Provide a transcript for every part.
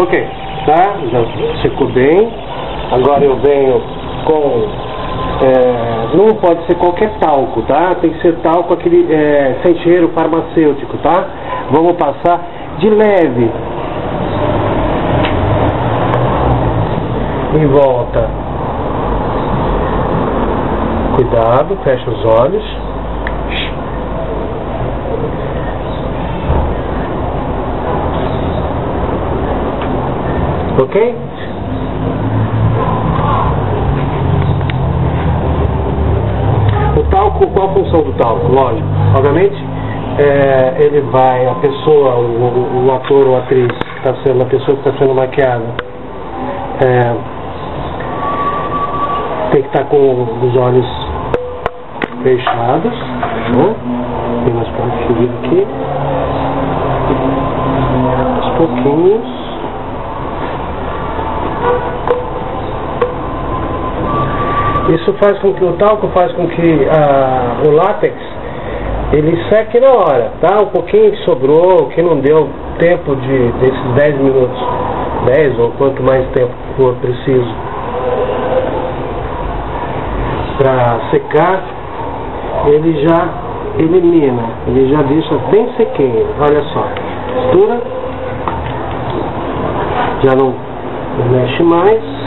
Ok, tá? Já secou bem. Agora eu venho com. É, não pode ser qualquer talco, tá? Tem que ser talco aquele é, sem cheiro farmacêutico, tá? Vamos passar de leve. Em volta. Cuidado, fecha os olhos. Ok? O talco, qual a função do talco? Lógico, obviamente, é, ele vai, a pessoa, o, o ator ou atriz, está sendo, a pessoa que está sendo maquiada, é, tem que estar tá com os olhos fechados, né? tem mais para aqui, aos pouquinhos. Isso faz com que o talco faz com que ah, o látex ele seque na hora, tá? Um pouquinho que sobrou, que não deu tempo de desses 10 minutos, 10 ou quanto mais tempo for preciso para secar, ele já elimina, ele já deixa bem sequinho. Olha só, mistura, já não mexe mais.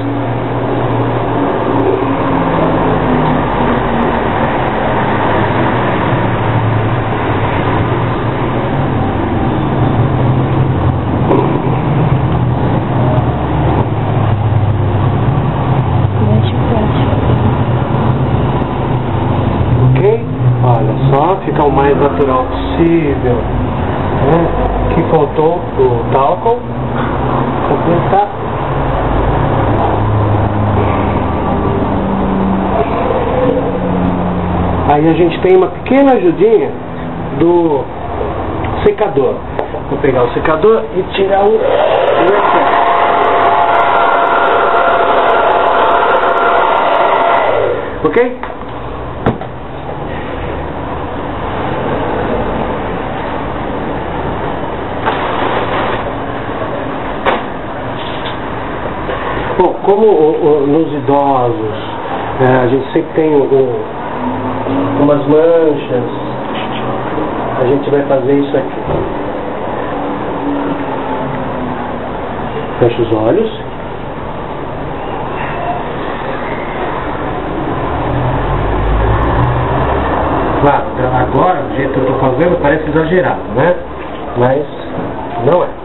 ficar o mais possível. Né? Que faltou o talco completar. Aí a gente tem uma pequena ajudinha do secador. Vou pegar o secador e tirar o. Ok? Bom, como o, o, nos idosos é, a gente sempre tem o, umas manchas, a gente vai fazer isso aqui. Fecha os olhos. Claro, agora, do jeito que eu estou fazendo, parece exagerado, né? Mas não é.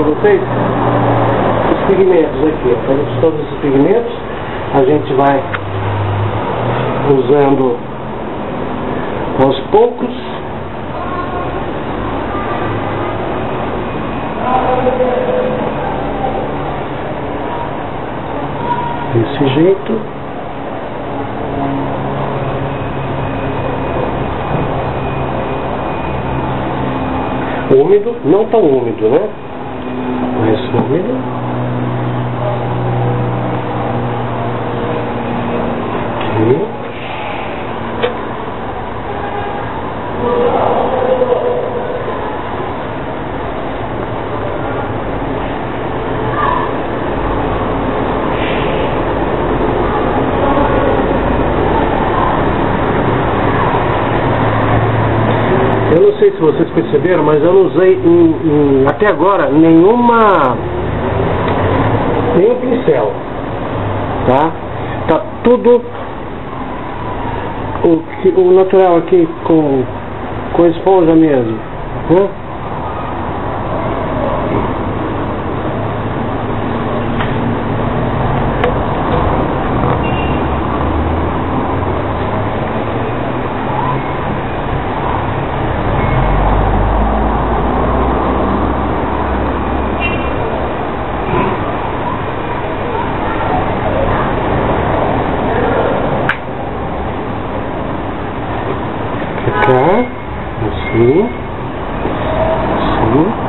eu vou vocês os pigmentos aqui. Ó. Todos esses pigmentos a gente vai usando aos poucos. Desse jeito. úmido, não tão úmido, né? Mas úmido. Eu não sei se vocês perceberam, mas eu não usei em, em, até agora nenhuma nenhum pincel, tá? Tá tudo o, o natural aqui com com esponja mesmo, né? salud.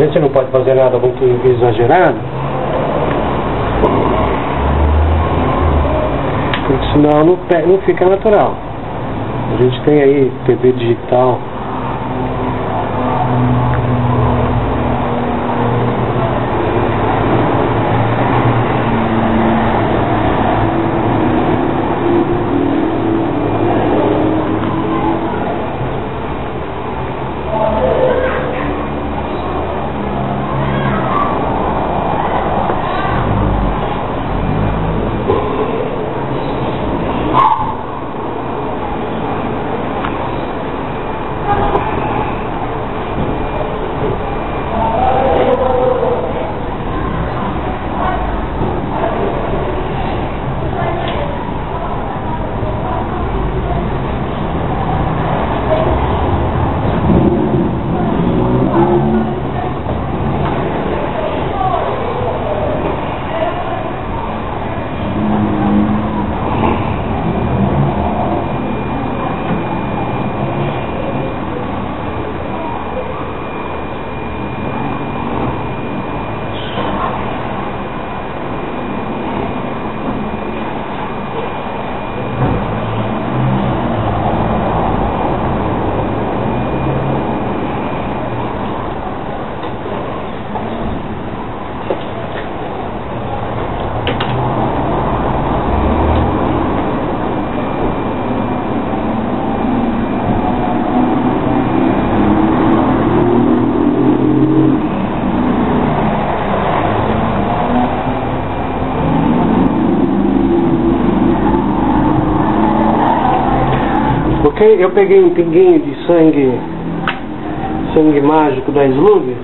Gente não pode fazer nada muito exagerado, porque senão não, não fica natural. A gente tem aí TV digital. Eu peguei um pinguinho de sangue, sangue mágico da Slug,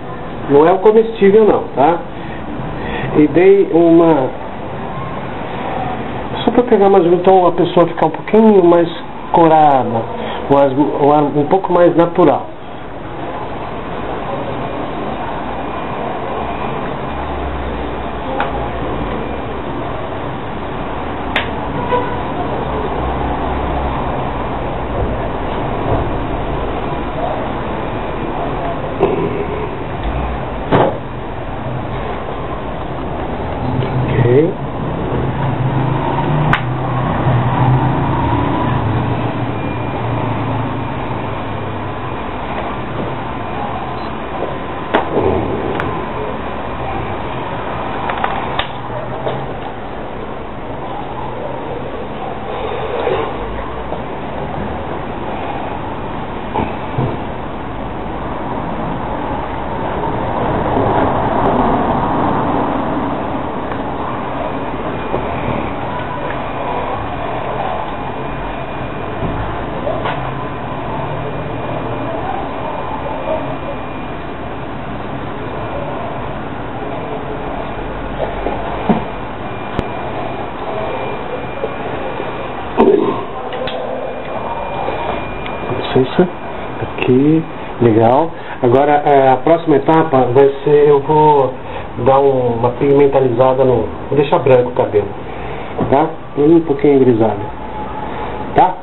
não é o comestível não, tá? E dei uma, só para pegar mais então a pessoa ficar um pouquinho mais corada, um, um pouco mais natural. Aqui, legal. Agora é, a próxima etapa vai ser, eu vou dar uma pigmentalizada no. Vou deixar branco o cabelo. Tá? Um pouquinho grisalho. Tá?